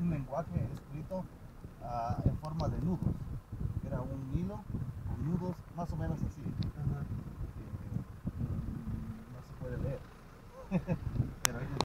un lenguaje escrito ah, en forma de nudos. Era un hilo con nudos más o menos así. Ajá. que, mm, no se puede leer.